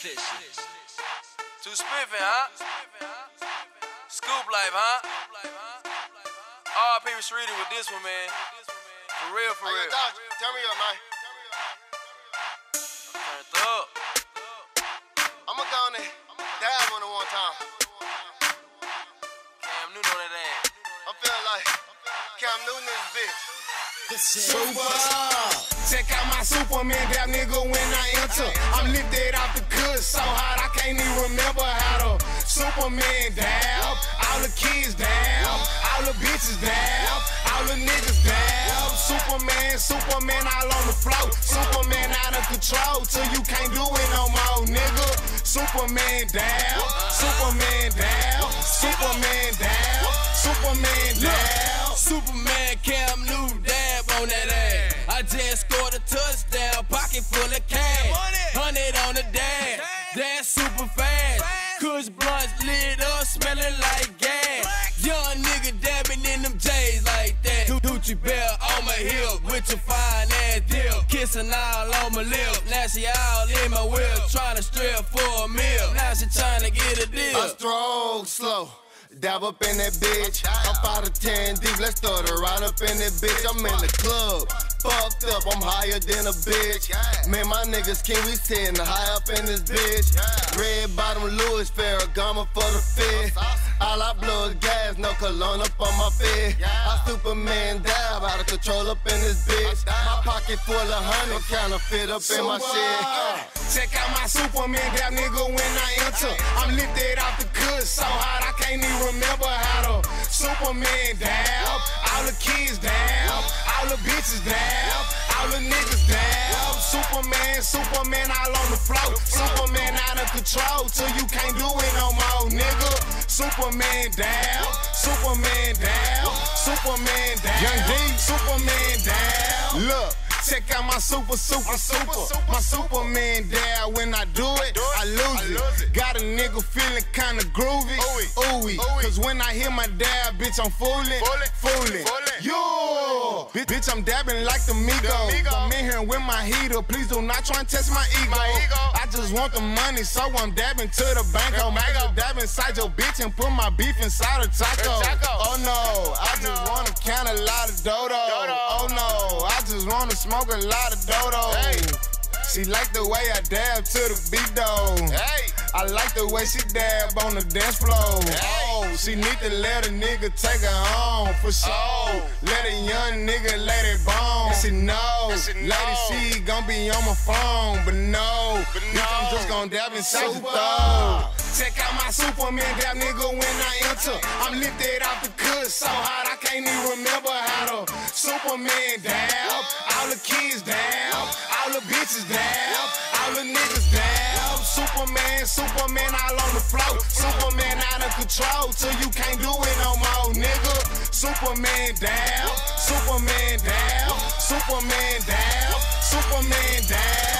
Too spiffy, huh? Scoop life, huh? R.P. Sharita with this one, man. For real, for real. yo, turn me up, man. Turned up. I'ma go on there. Dab on it one time. Cam Newton on that ass. I'm feeling like Cam Newton in this bitch. Super. Check out my Superman dab nigga when I enter. I'm lifted off the good so hot I can't even remember how to Superman dab. All the kids dab. All the bitches dab. All the niggas dab. Superman, Superman all on the floor. Superman out of control till you can't do it no more, nigga. Superman dab. Superman dab. Superman dab. Superman dab. Superman Cam Newton dab on that ass. I just scored a touchdown, pocket full of cash. Hundred on the dash, that's super fast. Kush blunts lit up, smelling like gas. Young nigga dabbing in them J's like that. Gucci belt on my hip with your fine ass dip. Kissing all on my lip. Now she all in my whip, trying to strip for a meal. Now she trying to get a deal. I stroke slow. Dab up in that bitch. I'm 5 to 10 deep. Let's start it right up in that bitch. I'm in the club. Fucked up, I'm higher than a bitch. Man, my niggas king, we sitting high up in this bitch. Red bottom Louis Ferragamo for the fit. All I blow is gas, no cologne up on my fit. I Superman dab out of control up in this bitch. Pocket full of honey, counterfeit up in my shit. Uh. Check out my Superman dab nigga when I enter. I'm lifted off the good so hot I can't even remember how to Superman down. All the kids down, All the bitches down, All the niggas down. Superman, Superman all on the floor. Superman out of control till you can't do it no more, nigga. Superman down, Superman down, Superman down, Young D. Superman down. Look. Check out my super, super, super. My Superman dab. When I do it, I lose it. Got a nigga feeling kinda groovy. Ooey. Cause when I hear my dab, bitch, I'm fooling. Fooling. Yo. Bitch, bitch, I'm dabbing like the Migos. I'm in here with my heater. Please do not try and test my ego. I just want the money, so I'm dabbing to the bank. A dab inside your bitch and put my beef inside a taco. taco. Oh no, I oh, just wanna count a lot of dodo. Oh no, I just wanna smoke a lot of dodo. She like the way I dab to the beat though. I like the way she dab on the dance floor. Oh, she need to let a nigga take her home for sure. Let a young nigga let it bone. She know, lady, she gon' be on my phone, but no, bitch, I'm just gon' dab inside the throat. Check out my Superman dab nigga when I enter. I'm lifted off the good so hot I can't even remember how to Superman dab. All the kids dab, all the bitches dab, all the niggas dab. Superman, Superman all on the floor. Superman out of control till you can't do it no more, nigga. Superman down, Superman down, Superman down, Superman dab.